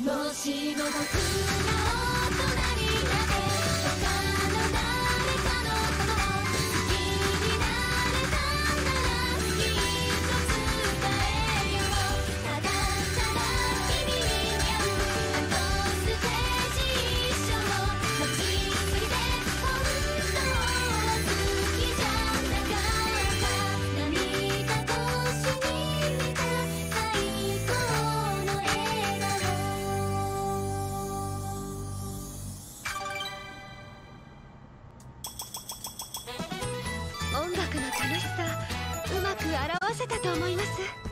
もしも僕がせたと思います。